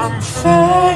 I'm fine.